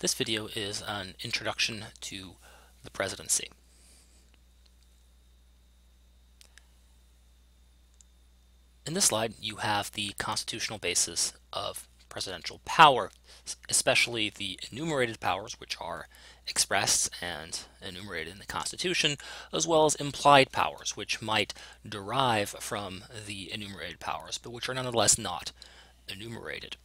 This video is an introduction to the presidency. In this slide, you have the constitutional basis of presidential power, especially the enumerated powers, which are expressed and enumerated in the Constitution, as well as implied powers, which might derive from the enumerated powers, but which are nonetheless not enumerated.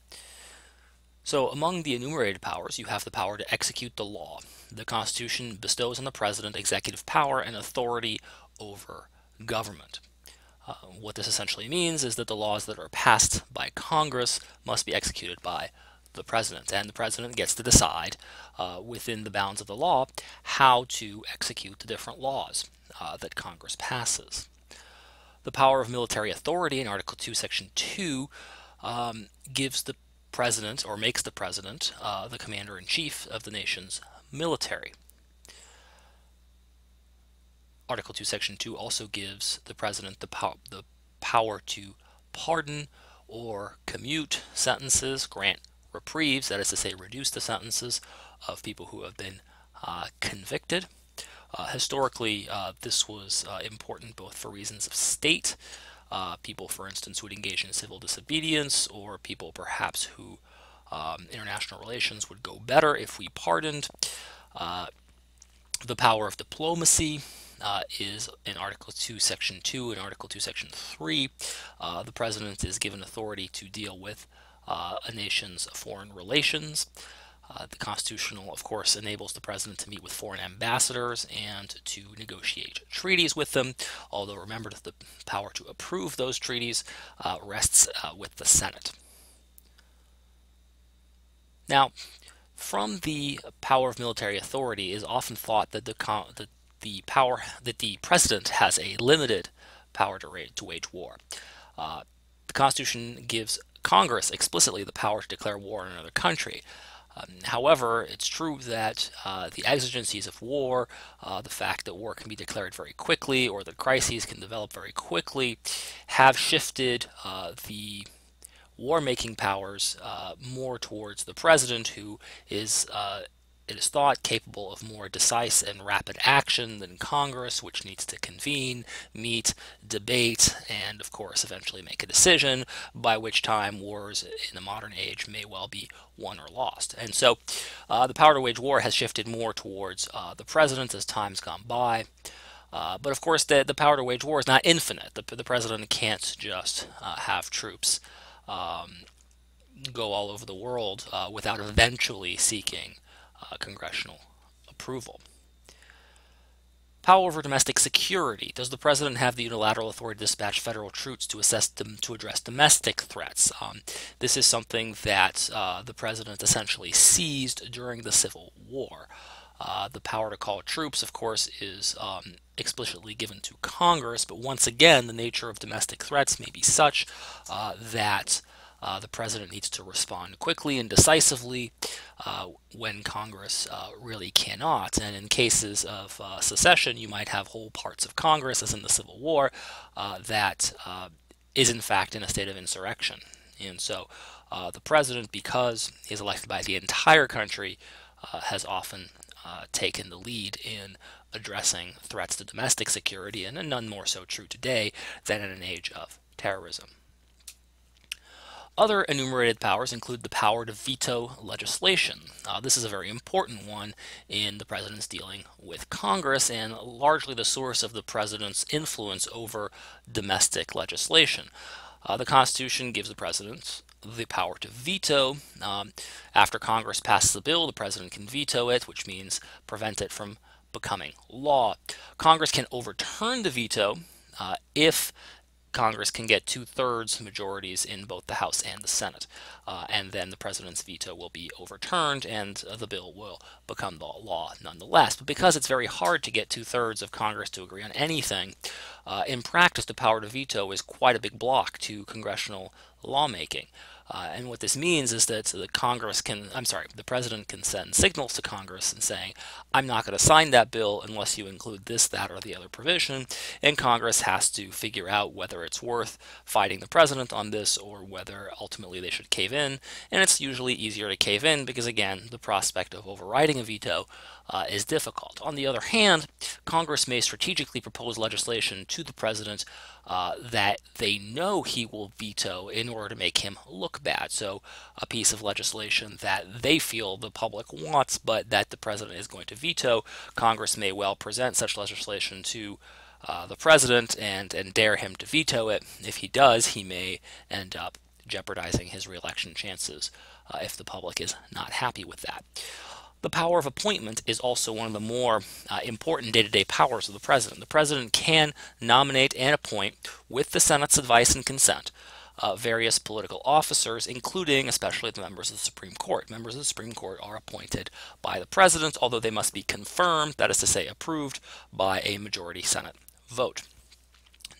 So among the enumerated powers, you have the power to execute the law. The Constitution bestows on the president executive power and authority over government. Uh, what this essentially means is that the laws that are passed by Congress must be executed by the president, and the president gets to decide uh, within the bounds of the law how to execute the different laws uh, that Congress passes. The power of military authority in Article 2, Section 2 um, gives the president or makes the president uh, the commander in chief of the nation's military. Article 2, Section 2 also gives the president the, pow the power to pardon or commute sentences, grant reprieves, that is to say, reduce the sentences of people who have been uh, convicted. Uh, historically, uh, this was uh, important both for reasons of state uh, people, for instance, who would engage in civil disobedience, or people perhaps who um, international relations would go better if we pardoned. Uh, the power of diplomacy uh, is in Article 2, Section 2, and Article 2, Section 3. Uh, the President is given authority to deal with uh, a nation's foreign relations. Uh, the constitutional, of course, enables the president to meet with foreign ambassadors and to negotiate treaties with them, although remember that the power to approve those treaties uh, rests uh, with the Senate. Now, from the power of military authority is often thought that the, the, the power that the president has a limited power to, to wage war. Uh, the Constitution gives Congress explicitly the power to declare war on another country. Um, however, it's true that uh, the exigencies of war, uh, the fact that war can be declared very quickly or that crises can develop very quickly, have shifted uh, the war-making powers uh, more towards the president, who is uh, it is thought capable of more decisive and rapid action than Congress, which needs to convene, meet, debate, and of course eventually make a decision, by which time wars in the modern age may well be won or lost. And so uh, the power to wage war has shifted more towards uh, the president as time's gone by. Uh, but of course, the, the power to wage war is not infinite. The, the president can't just uh, have troops um, go all over the world uh, without eventually seeking uh, congressional approval. Power over domestic security. Does the president have the unilateral authority to dispatch federal troops to assess them to address domestic threats? Um, this is something that uh, the president essentially seized during the Civil War. Uh, the power to call troops, of course, is um, explicitly given to Congress, but once again, the nature of domestic threats may be such uh, that uh, the president needs to respond quickly and decisively uh, when Congress uh, really cannot. And in cases of uh, secession, you might have whole parts of Congress, as in the Civil War, uh, that uh, is in fact in a state of insurrection. And so the president, because he is elected by the entire country, has often taken the lead in addressing threats to domestic security, and none more so true today than in an age of terrorism. Other enumerated powers include the power to veto legislation. Uh, this is a very important one in the president's dealing with Congress and largely the source of the president's influence over domestic legislation. Uh, the Constitution gives the president the power to veto. Um, after Congress passes a bill, the president can veto it, which means prevent it from becoming law. Congress can overturn the veto uh, if Congress can get two-thirds majorities in both the House and the Senate. Uh, and then the president's veto will be overturned and uh, the bill will become the law nonetheless. But because it's very hard to get two-thirds of Congress to agree on anything, uh, in practice the power to veto is quite a big block to congressional lawmaking. Uh, and what this means is that the Congress can, I'm sorry, the president can send signals to Congress and saying, I'm not going to sign that bill unless you include this, that, or the other provision. And Congress has to figure out whether it's worth fighting the president on this or whether ultimately they should cave in. And it's usually easier to cave in because, again, the prospect of overriding a veto uh, is difficult. On the other hand, Congress may strategically propose legislation to the president uh, that they know he will veto in order to make him look bad. So, a piece of legislation that they feel the public wants, but that the president is going to veto, Congress may well present such legislation to uh, the president and, and dare him to veto it. If he does, he may end up jeopardizing his reelection chances uh, if the public is not happy with that. The power of appointment is also one of the more uh, important day to day powers of the president. The president can nominate and appoint, with the Senate's advice and consent, uh, various political officers, including especially the members of the Supreme Court. Members of the Supreme Court are appointed by the president, although they must be confirmed, that is to say, approved by a majority Senate vote.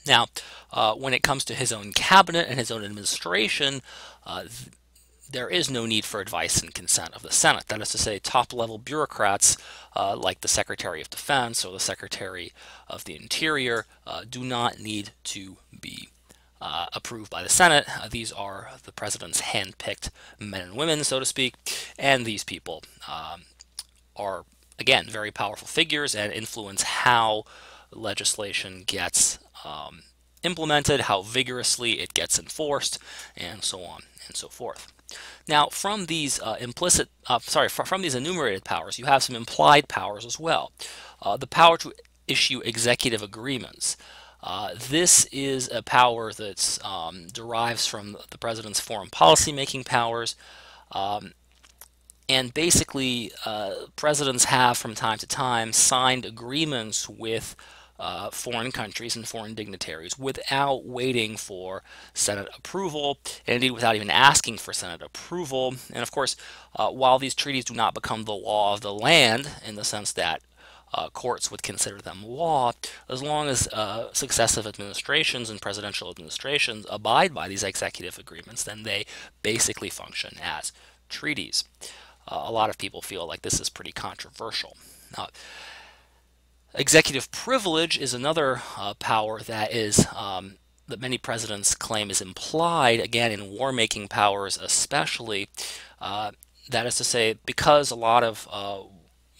Now, uh, when it comes to his own cabinet and his own administration, uh, there is no need for advice and consent of the Senate. That is to say, top level bureaucrats uh, like the Secretary of Defense or the Secretary of the Interior uh, do not need to be uh, approved by the Senate. Uh, these are the president's hand-picked men and women, so to speak, and these people um, are, again, very powerful figures and influence how legislation gets um, implemented, how vigorously it gets enforced, and so on and so forth. Now, from these uh, implicit, uh, sorry, from these enumerated powers, you have some implied powers as well. Uh, the power to issue executive agreements. Uh, this is a power that um, derives from the president's foreign policy making powers. Um, and basically, uh, presidents have from time to time signed agreements with uh, foreign countries and foreign dignitaries without waiting for Senate approval, and indeed without even asking for Senate approval. And of course, uh, while these treaties do not become the law of the land in the sense that uh, courts would consider them law, as long as uh, successive administrations and presidential administrations abide by these executive agreements, then they basically function as treaties. Uh, a lot of people feel like this is pretty controversial. Executive privilege is another uh, power that is um, that many presidents claim is implied, again, in war-making powers especially. Uh, that is to say, because a lot of uh,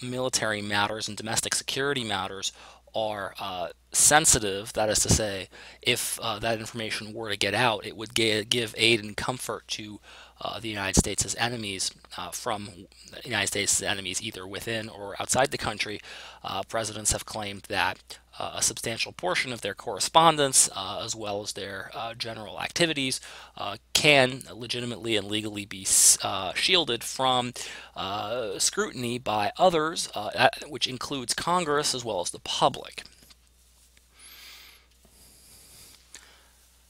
military matters and domestic security matters are uh, sensitive, that is to say, if uh, that information were to get out, it would give aid and comfort to uh, the United States' as enemies uh, from the United States' as enemies either within or outside the country. Uh, presidents have claimed that uh, a substantial portion of their correspondence, uh, as well as their general activities, can legitimately and legally be shielded from scrutiny by others, which includes Congress as well as the public.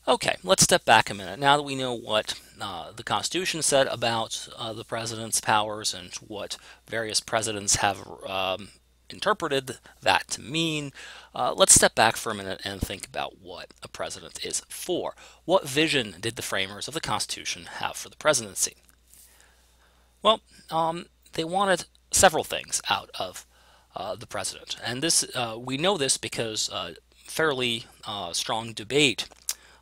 Okay, let's step back a minute. Now that we know what uh, the Constitution said about uh, the president's powers and what various presidents have um, interpreted that to mean, uh, let's step back for a minute and think about what a president is for. What vision did the framers of the Constitution have for the presidency? Well, um, they wanted several things out of uh, the president, and this uh, we know this because fairly strong debate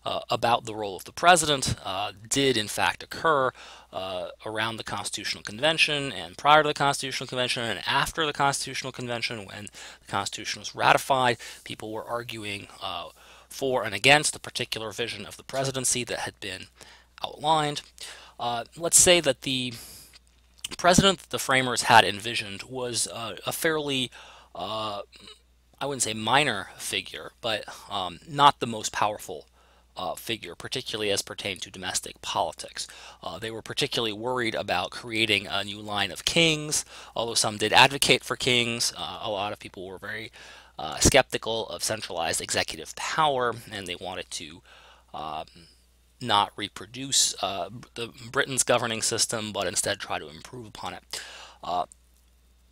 uh, about the role of the president uh, did in fact occur uh, around the Constitutional Convention and prior to the Constitutional Convention and after the Constitutional Convention when the Constitution was ratified. People were arguing uh, for and against the particular vision of the presidency that had been outlined. Uh, let's say that the president that the framers had envisioned was uh, a fairly I wouldn't say minor figure, but um, not the most powerful uh, figure, particularly as pertained to domestic politics. Uh, they were particularly worried about creating a new line of kings, although some did advocate for kings. Uh, a lot of people were very uh, skeptical of centralized executive power, and they wanted to um, not reproduce uh, the Britain's governing system, but instead try to improve upon it.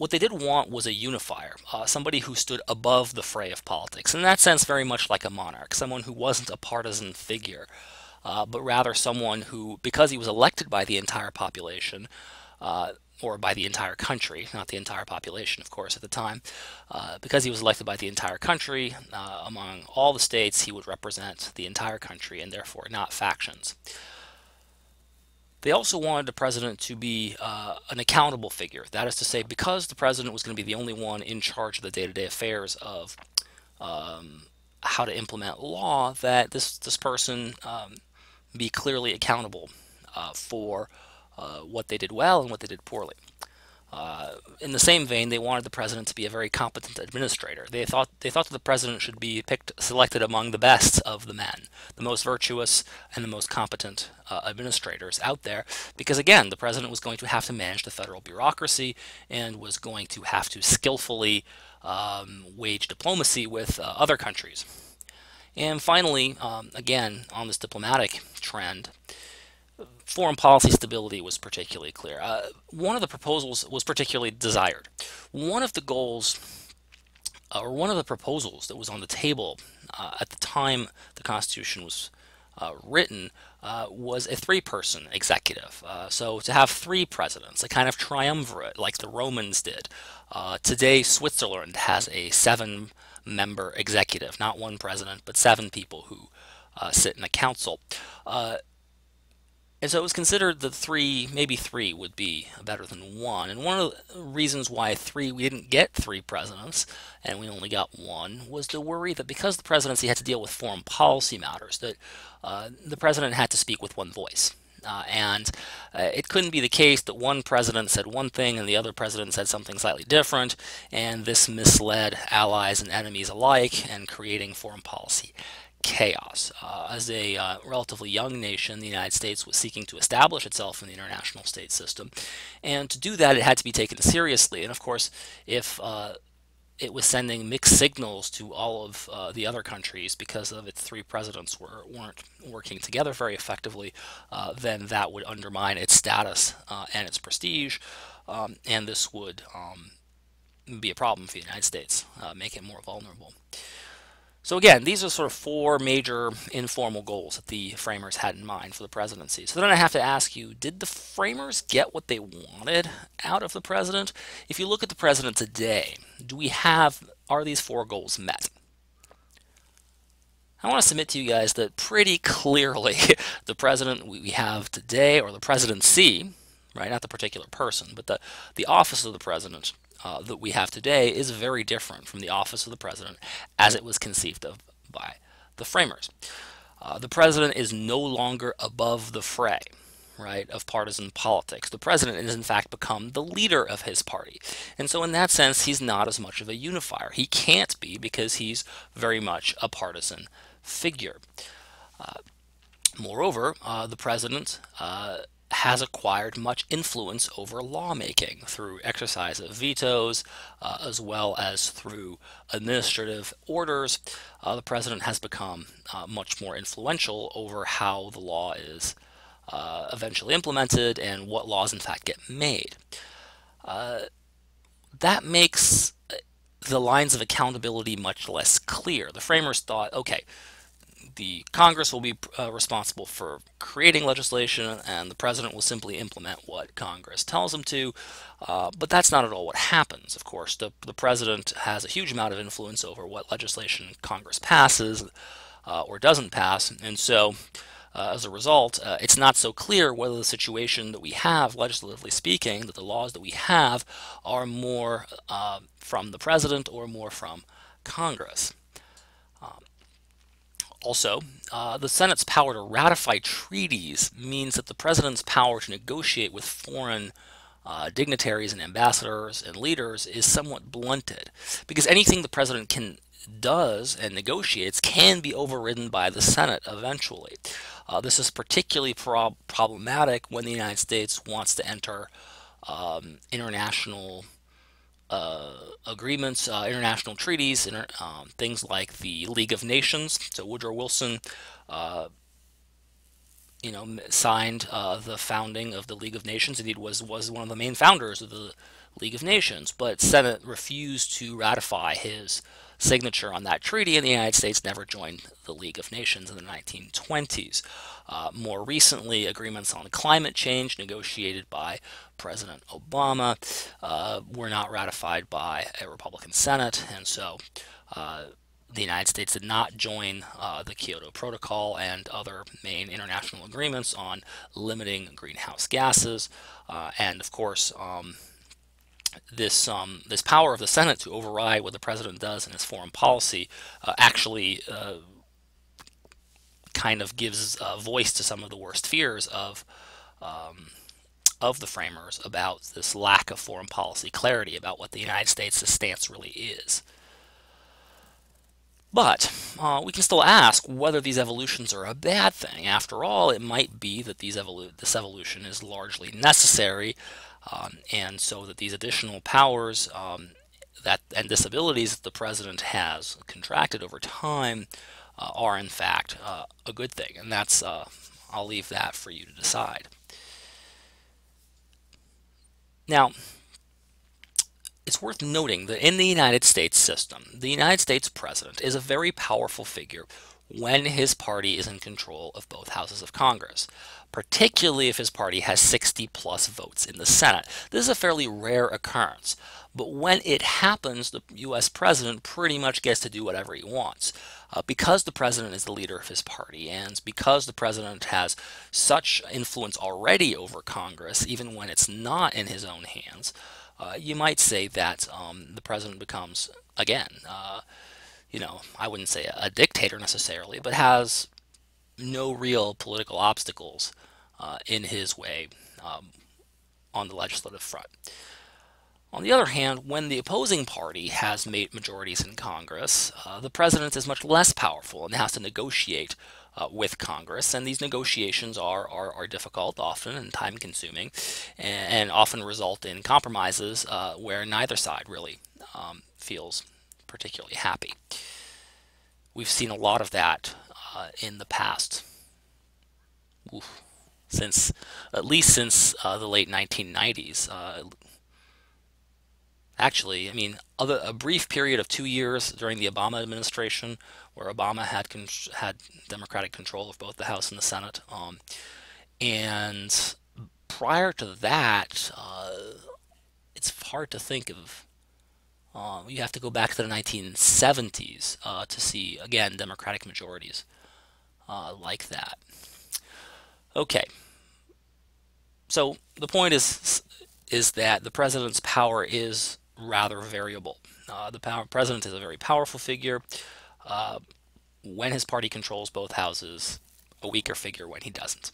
What they did want was a unifier, uh, somebody who stood above the fray of politics. In that sense, very much like a monarch, someone who wasn't a partisan figure. uh, but rather someone who, because he was elected by the entire population, uh, or by the entire country, not the entire population, of course, at the time. Uh, because he was elected by the entire country, uh, among all the states, he would represent the entire country and therefore not factions. They also wanted the president to be uh, an accountable figure. That is to say, because the president was going to be the only one in charge of the day-to-day affairs of um, how to implement law, that this this person um, be clearly accountable uh, for uh, what they did well and what they did poorly. Uh, in the same vein, they wanted the president to be a very competent administrator. They thought they thought that the president should be picked, selected among the best of the men, the most virtuous and the most competent uh, administrators out there, because again, the president was going to have to manage the federal bureaucracy and was going to have to skillfully um, wage diplomacy with uh, other countries. And finally, um, again, on this diplomatic trend, foreign policy stability was particularly clear. Uh, one of the proposals was particularly desired. One of the goals, uh, or one of the proposals that was on the table uh, at the time the Constitution was uh, written, uh, was a three-person executive. Uh, so to have three presidents, a kind of triumvirate like the Romans did. today, Switzerland has a seven-member executive, not one president, but seven people who sit in a council. And so it was considered that three, maybe three, would be better than one. And one of the reasons why three, we didn't get three presidents, and we only got one, was the worry that because the presidency had to deal with foreign policy matters, that uh, the president had to speak with one voice. Uh, and uh, it couldn't be the case that one president said one thing and the other president said something slightly different, and this misled allies and enemies alike and creating foreign policy chaos. Uh, as a uh, relatively young nation, the United States was seeking to establish itself in the international state system. And to do that, it had to be taken seriously. And of course, if uh, it was sending mixed signals to all of uh, the other countries because of its three presidents were, weren't working together very effectively, uh, then that would undermine its status uh, and its prestige. Um, and this would um, be a problem for the United States, make it more vulnerable. So again, these are sort of four major informal goals that the framers had in mind for the presidency. So then I have to ask you, did the framers get what they wanted out of the president? If you look at the president today, do we have, are these four goals met? I want to submit to you guys that pretty clearly the president we have today, or the presidency, right, not the particular person, but the, the office of the president uh, that we have today is very different from the office of the president as it was conceived of by the framers. Uh, the president is no longer above the fray, right, of partisan politics. The president has in fact become the leader of his party. And so in that sense, he's not as much of a unifier. He can't be because he's very much a partisan figure. Uh, moreover, uh, the president uh, has acquired much influence over lawmaking through exercise of vetoes uh, as well as through administrative orders. Uh, the president has become uh, much more influential over how the law is uh, eventually implemented and what laws in fact get made. Uh, that makes the lines of accountability much less clear. The framers thought, okay, the Congress will be uh, responsible for creating legislation, and the president will simply implement what Congress tells him to. Uh, but that's not at all what happens, of course. The, the president has a huge amount of influence over what legislation Congress passes uh, or doesn't pass, and so uh, as a result, uh, it's not so clear whether the situation that we have, legislatively speaking, that the laws that we have are more uh, from the president or more from Congress. Also, uh, the Senate's power to ratify treaties means that the president's power to negotiate with foreign uh, dignitaries and ambassadors and leaders is somewhat blunted because anything the president can does and negotiates can be overridden by the Senate eventually. Uh, this is particularly prob problematic when the United States wants to enter um, international uh, agreements, uh, international treaties, inter um, things like the League of Nations. So Woodrow Wilson uh, you know, signed uh, the founding of the League of Nations. Indeed, was was one of the main founders of the League of Nations. But Senate refused to ratify his signature on that treaty, and the United States never joined the League of Nations in the 1920s. Uh, more recently, agreements on climate change negotiated by President Obama uh, were not ratified by a Republican Senate, and so uh, the United States did not join uh, the Kyoto Protocol and other main international agreements on limiting greenhouse gases. Uh, and of course, um, this um, this power of the Senate to override what the president does in his foreign policy uh, actually uh, kind of gives voice to some of the worst fears of um, of the framers about this lack of foreign policy clarity about what the United States' stance really is. But uh, we can still ask whether these evolutions are a bad thing. After all, it might be that these evolu this evolution is largely necessary, um, and so that these additional powers um, that and disabilities that the president has contracted over time uh, are in fact uh, a good thing. And that's uh, I'll leave that for you to decide. Now, it's worth noting that in the United States system, the United States president is a very powerful figure when his party is in control of both houses of Congress, particularly if his party has 60 plus votes in the Senate. This is a fairly rare occurrence, but when it happens, the U.S. president pretty much gets to do whatever he wants. Uh, because the president is the leader of his party, and because the president has such influence already over Congress, even when it's not in his own hands, uh, you might say that um, the president becomes, again, uh, you know, I wouldn't say a, a, dictator necessarily, but has no real political obstacles uh, in his way um, on the legislative front. On the other hand, when the opposing party has made majorities in Congress, uh, the president is much less powerful and has to negotiate uh, with Congress, and these negotiations are, are, are difficult often and time consuming, and, and often result in compromises uh, where neither side really um, feels particularly happy. We've seen a lot of that uh, in the past. Oof. Since at least since uh, the late 1990s, uh, actually, I mean, other, a brief period of two years during the Obama administration, where Obama had had Democratic control of both the House and the Senate, um, and prior to that, uh, it's hard to think of. Uh, you have to go back to the 1970s uh, to see again Democratic majorities uh, like that. Okay. So the point is is that the president's power is rather variable. Uh, the power, president is a very powerful figure. Uh, when his party controls both houses, a weaker figure when he doesn't.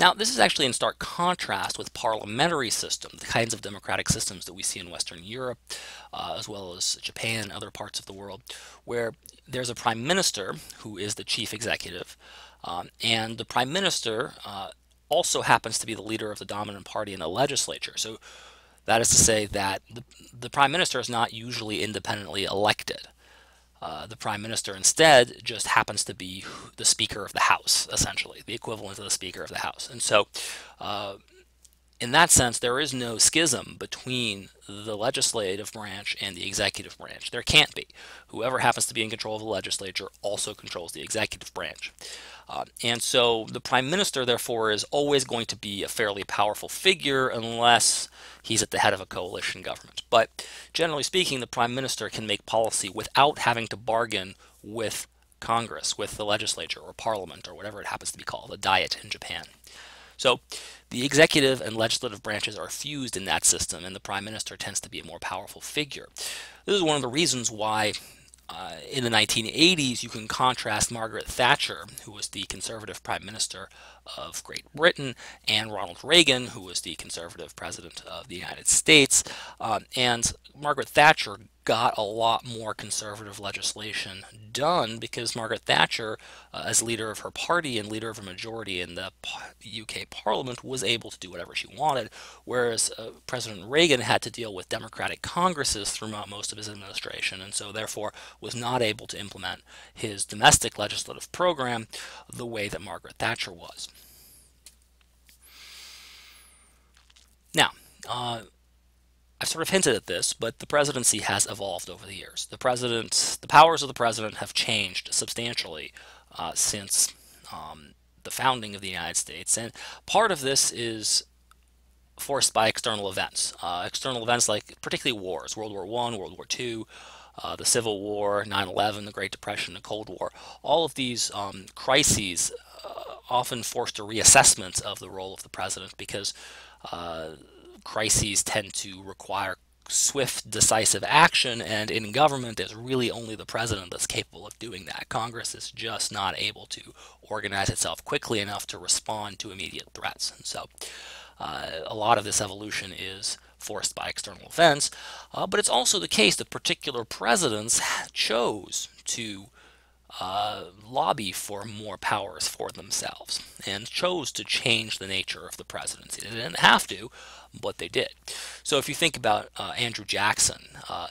Now, this is actually in stark contrast with parliamentary systems, the kinds of democratic systems that we see in Western Europe, uh, as well as Japan and other parts of the world, where there's a prime minister who is the chief executive, um, and the prime minister uh, also happens to be the leader of the dominant party in the legislature. So that is to say that the, the prime minister is not usually independently elected. Uh, the prime minister instead just happens to be the speaker of the house, essentially, the equivalent of the speaker of the house. And so, uh, in that sense, there is no schism between the legislative branch and the executive branch. There can't be. Whoever happens to be in control of the legislature also controls the executive branch. Uh, and so the prime minister, therefore, is always going to be a fairly powerful figure unless he's at the head of a coalition government. But generally speaking, the prime minister can make policy without having to bargain with Congress, with the legislature or parliament or whatever it happens to be called, a diet in Japan. So the executive and legislative branches are fused in that system, and the prime minister tends to be a more powerful figure. This is one of the reasons why uh, in the 1980s, you can contrast Margaret Thatcher, who was the conservative prime minister of Great Britain and Ronald Reagan, who was the conservative president of the United States. Um, and Margaret Thatcher got a lot more conservative legislation done because Margaret Thatcher, uh, as leader of her party and leader of a majority in the UK Parliament, was able to do whatever she wanted, whereas uh, President Reagan had to deal with Democratic Congresses throughout most of his administration, and so therefore was not able to implement his domestic legislative program the way that Margaret Thatcher was. Now, uh, I've sort of hinted at this, but the presidency has evolved over the years. The president, the powers of the president have changed substantially uh, since um, the founding of the United States, and part of this is forced by external events. Uh, external events like particularly wars, World War One, World War Two, uh, the Civil War, 9/11, the Great Depression, the Cold War. All of these um, crises uh, often forced a reassessment of the role of the president because uh, crises tend to require swift, decisive action, and in government, there's really only the president that's capable of doing that. Congress is just not able to organize itself quickly enough to respond to immediate threats. And so, uh, a lot of this evolution is forced by external events, uh, but it's also the case that particular presidents chose to uh, lobby for more powers for themselves and chose to change the nature of the presidency. They didn't have to, but they did. So if you think about uh, Andrew Jackson, uh,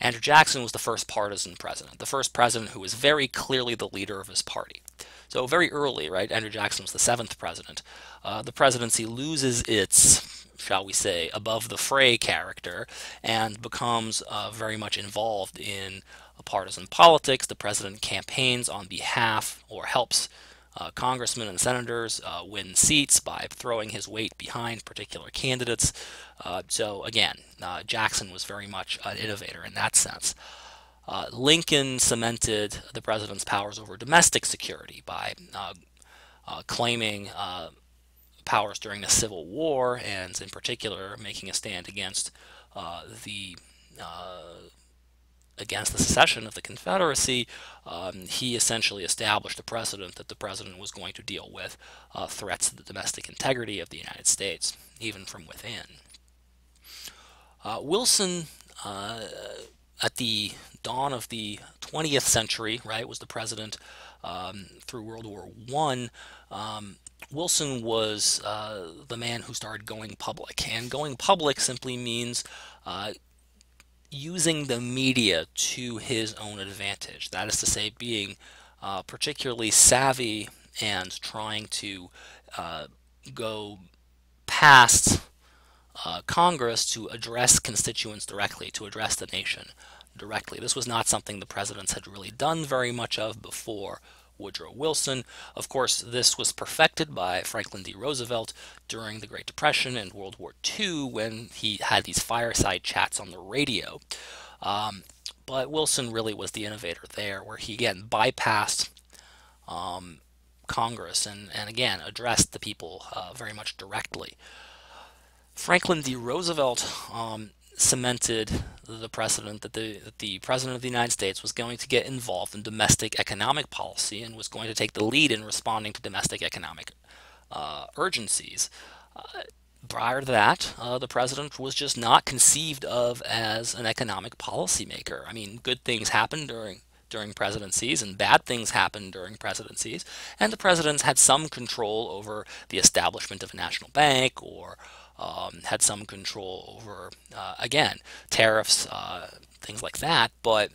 Andrew Jackson was the first partisan president, the first president who was very clearly the leader of his party. So very early, right, Andrew Jackson was the seventh president. Uh, the presidency loses its, shall we say, above the fray character and becomes uh, very much involved in partisan politics. The president campaigns on behalf or helps uh, congressmen and senators uh, win seats by throwing his weight behind particular candidates. Uh, so again, uh, Jackson was very much an innovator in that sense. Uh, Lincoln cemented the president's powers over domestic security by uh, claiming powers during the Civil War and in particular making a stand against the against the secession of the Confederacy, um, he essentially established a precedent that the president was going to deal with uh, threats to the domestic integrity of the United States, even from within. Uh, Wilson, uh, at the dawn of the 20th century, right, was the president um, through World War One. Um, Wilson was uh, the man who started going public, and going public simply means uh, using the media to his own advantage. That is to say, being uh, particularly savvy and trying to uh, go past uh, Congress to address constituents directly, to address the nation directly. This was not something the presidents had really done very much of before Woodrow Wilson. Of course, this was perfected by Franklin D. Roosevelt during the Great Depression and World War II when he had these fireside chats on the radio. Um, but Wilson really was the innovator there, where he again bypassed um, Congress and, and again addressed the people uh, very much directly. Franklin D. Roosevelt um, cemented the precedent that the, that the President of the United States was going to get involved in domestic economic policy and was going to take the lead in responding to domestic economic uh, urgencies. Uh, prior to that, uh, the president was just not conceived of as an economic policymaker. I mean, good things happen during during presidencies and bad things happen during presidencies, and the presidents had some control over the establishment of a national bank or um, had some control over, uh, again, tariffs, uh, things like that, but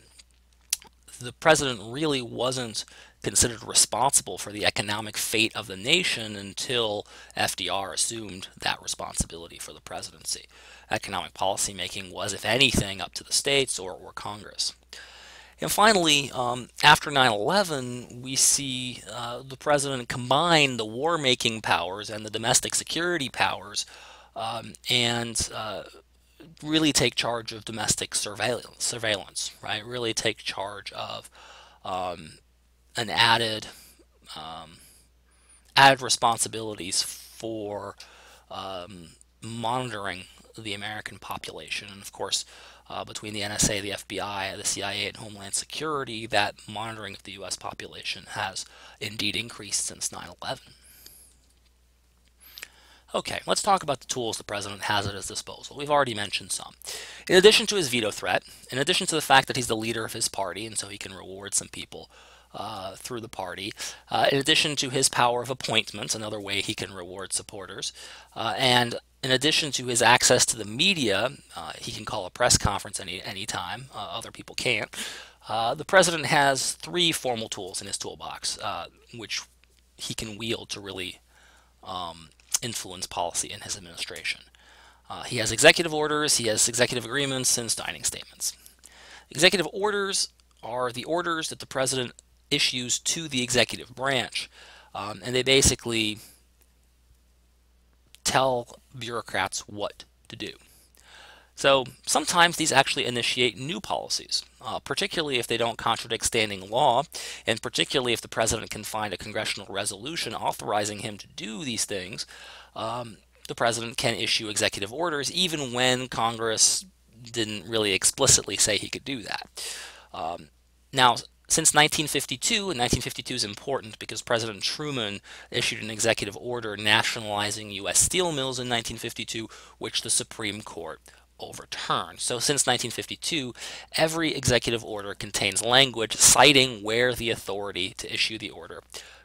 the president really wasn't considered responsible for the economic fate of the nation until FDR assumed that responsibility for the presidency. Economic policymaking was, if anything, up to the states or, or Congress. And finally, um, after 9-11, we see uh, the president combine the war-making powers and the domestic security powers um, and uh, really take charge of domestic surveillance, surveillance, right? Really take charge of um, an added um, added responsibilities for um, monitoring the American population, and of course. Uh, between the NSA, the FBI, the CIA, and Homeland Security, that monitoring of the U.S. population has indeed increased since 9 11. Okay, let's talk about the tools the president has at his disposal. We've already mentioned some. In addition to his veto threat, in addition to the fact that he's the leader of his party and so he can reward some people uh, through the party, uh, in addition to his power of appointments, another way he can reward supporters, uh, and in addition to his access to the media, uh, he can call a press conference any any time. Uh, other people can't. Uh, the president has three formal tools in his toolbox, which he can wield to really um, influence policy in his administration. Uh, he has executive orders, he has executive agreements, and signing statements. Executive orders are the orders that the president issues to the executive branch, um, and they basically tell bureaucrats what to do. So sometimes these actually initiate new policies, uh, particularly if they don't contradict standing law, and particularly if the president can find a congressional resolution authorizing him to do these things. Um, the president can issue executive orders even when Congress didn't really explicitly say he could do that. Um, now, since 1952, and 1952 is important because President Truman issued an executive order nationalizing U.S. steel mills in 1952, which the Supreme Court overturned. So since 1952, every executive order contains language citing where the authority to issue the order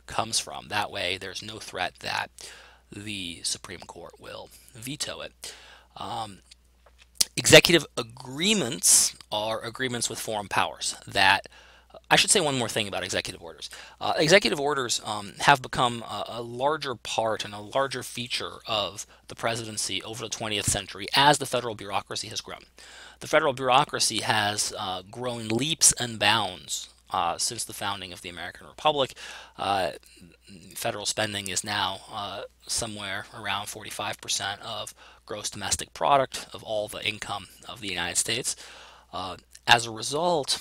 comes from. That way, there's no threat that the Supreme Court will veto it. Um, executive agreements are agreements with foreign powers that I should say one more thing about executive orders. Uh, executive orders um, have become a, a, larger part and a larger feature of the presidency over the 20th century as the federal bureaucracy has grown. The federal bureaucracy has uh, grown leaps and bounds uh, since the founding of the American Republic. Uh, federal spending is now uh, somewhere around 45% of gross domestic product of all the income of the United States. Uh, as a result,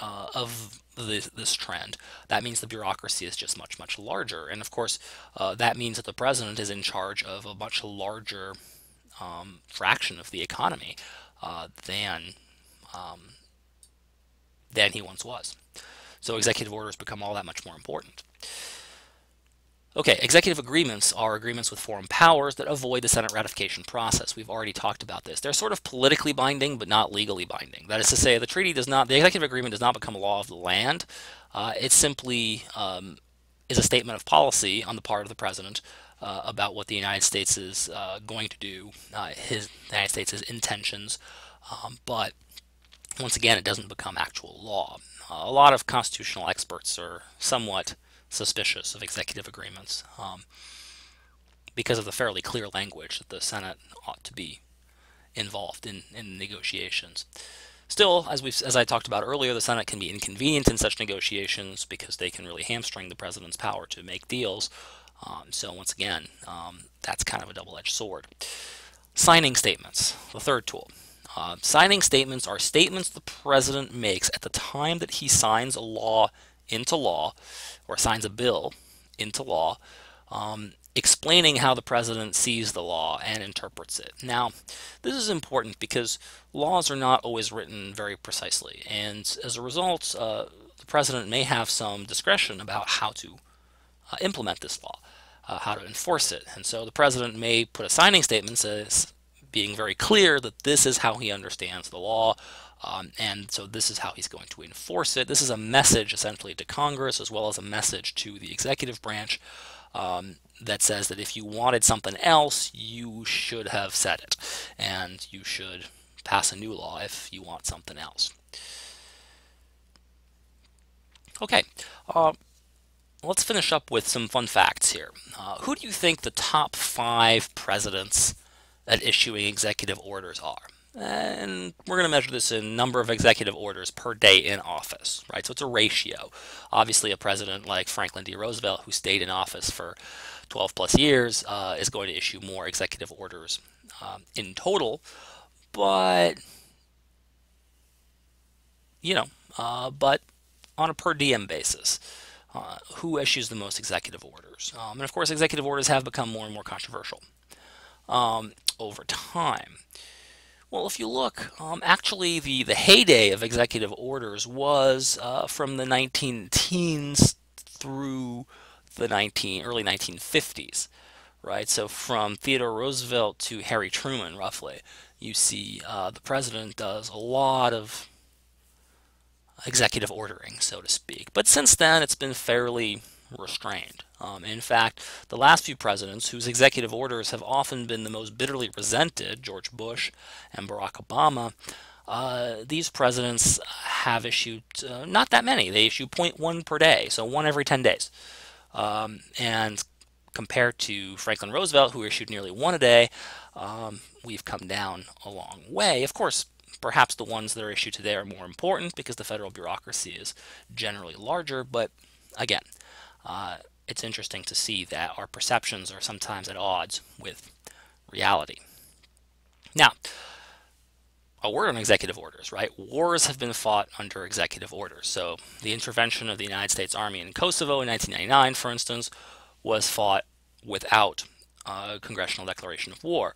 uh, of this, this, trend. That means the bureaucracy is just much, much larger. And of course, uh, that means that the president is in charge of a much larger um, fraction of the economy uh, than, um, than he once was. So executive orders become all that much more important. Okay, executive agreements are agreements with foreign powers that avoid the Senate ratification process. We've already talked about this. They're sort of politically binding, but not legally binding. That is to say, the treaty does not, the executive agreement does not become law of the land. Uh, it simply um, is a statement of policy on the part of the president uh, about what the United States is uh, going to do, uh, his the United States' intentions. Um, but once again, it doesn't become actual law. a lot of constitutional experts are somewhat suspicious of executive agreements um, because of the fairly clear language that the Senate ought to be involved in, in negotiations. Still, as we as I talked about earlier, the Senate can be inconvenient in such negotiations because they can really hamstring the president's power to make deals. Um, so once again, um, that's kind of a double-edged sword. Signing statements, the third tool. Uh, signing statements are statements the president makes at the time that he signs a law into law or signs a bill into law um, explaining how the president sees the law and interprets it. Now, this is important because laws are not always written very precisely, and as a result, uh, the president may have some discretion about how to uh, implement this law, uh, how to enforce it. And so the president may put a signing statement as being very clear that this is how he understands the law, um, and so this is how he's going to enforce it. This is a message essentially to Congress as well as a message to the executive branch um, that says that if you wanted something else, you should have said it. And you should pass a new law if you want something else. Okay, uh, let's finish up with some fun facts here. Uh, who do you think the top five presidents at issuing executive orders are? And we're going to measure this in number of executive orders per day in office, right? So it's a ratio. Obviously, a president like Franklin D. Roosevelt, who stayed in office for 12 plus years, uh, is going to issue more executive orders um, in total, but you know, uh, but on a per diem basis. Uh, who issues the most executive orders? Um, and of course, executive orders have become more and more controversial um, over time. Well, if you look, um, actually the, the heyday of executive orders was uh, from the 19 teens through the 19 early 1950s, right? So from Theodore Roosevelt to Harry Truman, roughly, you see uh, the president does a lot of executive ordering, so to speak. But since then, it's been fairly restrained. Um, in fact, the last few presidents whose executive orders have often been the most bitterly resented, George Bush and Barack Obama, uh, these presidents have issued uh, not that many. They issue 0.1 per day, so one every 10 days. Um, and compared to Franklin Roosevelt, who issued nearly one a day, um, we've come down a long way. Of course, perhaps the ones that are issued today are more important because the federal bureaucracy is generally larger, but again, uh, it's interesting to see that our perceptions are sometimes at odds with reality. Now, a word on executive orders, right? Wars have been fought under executive orders. So the intervention of the United States Army in Kosovo in 1999, for instance, was fought without a congressional declaration of war.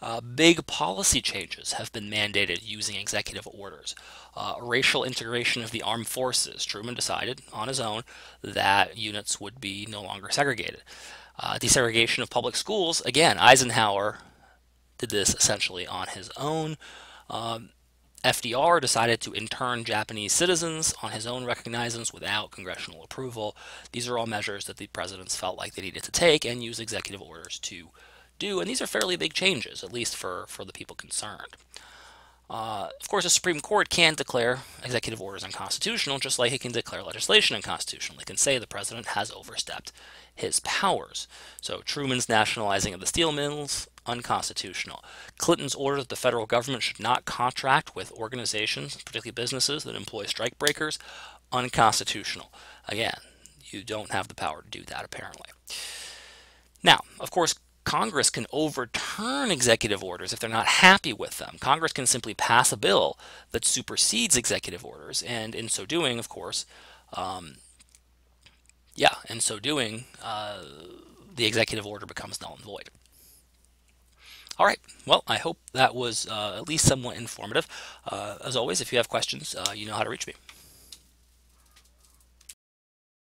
Uh, big policy changes have been mandated using executive orders. Uh, racial integration of the armed forces. Truman decided on his own that units would be no longer segregated. Uh, desegregation of public schools. Again, Eisenhower did this essentially on his own. Um, FDR decided to intern Japanese citizens on his own recognizance without congressional approval. These are all measures that the presidents felt like they needed to take and use executive orders to do. And these are fairly big changes, at least for, for the people concerned. Uh, of course, the Supreme Court can declare executive orders unconstitutional, just like it can declare legislation unconstitutional. It can say the president has overstepped his powers. So Truman's nationalizing of the steel mills, unconstitutional. Clinton's order that the federal government should not contract with organizations, particularly businesses, that employ strikebreakers, unconstitutional. Again, you don't have the power to do that, apparently. Now, of course, Congress can overturn executive orders if they're not happy with them. Congress can simply pass a bill that supersedes executive orders, and in so doing, of course, um, yeah, in so doing, uh, the executive order becomes null and void. All right. Well, I hope that was uh, at least somewhat informative. Uh, as always, if you have questions, uh, you know how to reach me.